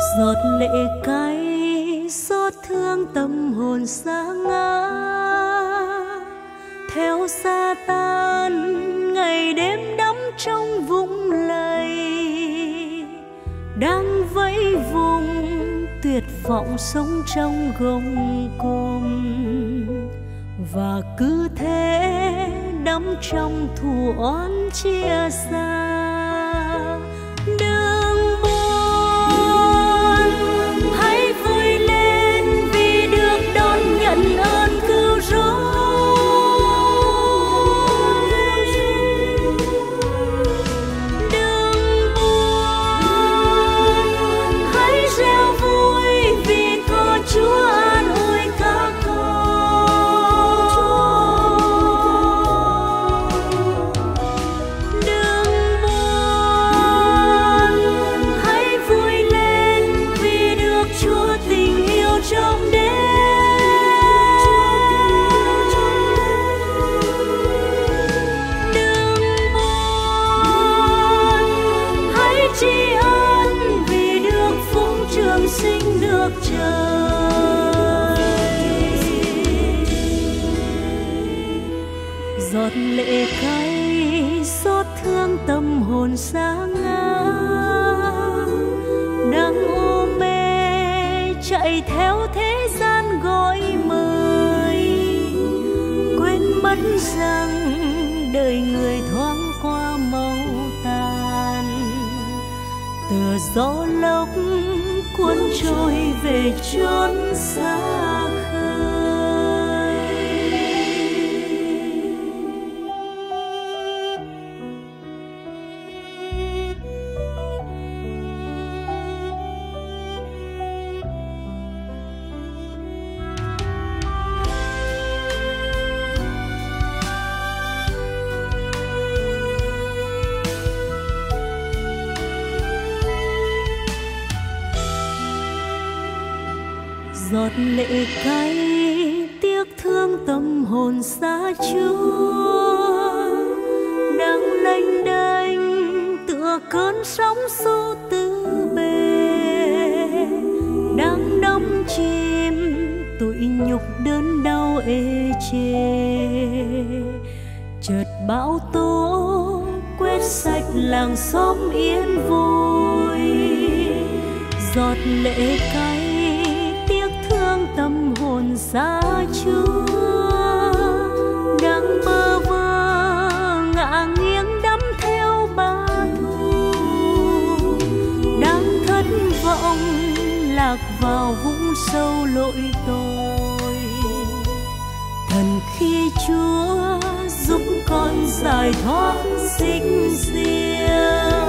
giọt lệ cay, xót thương tâm hồn xa ngã. Theo xa tan, ngày đêm đắm trong vũng lầy. Đang vẫy vùng, tuyệt vọng sống trong gông cùm và cứ thế đắm trong thù oán chia xa. Giọt lệ cay, xót thương tâm hồn xa ngã đang u mê chạy theo thế gian gọi mời. Quên mất rằng đời người thoáng qua màu tàn. Từ gió lốc muốn trôi về chốn xa. Giọt lệ cay, tiếc thương tâm hồn xa chúa đang lênh đênh, tựa cơn sóng xô tư bề. Đang đắm chìm tủi nhục đớn đau ê chê chợt bão tố quét sạch làng xóm yên vui. Giọt lệ cay xa chúa đang bơ vơ ngã nghiêng đắm theo ba thu. Đang thất vọng lạc vào vũng sâu lỗi tội thần khi chúa giúp con giải thoát xích riêng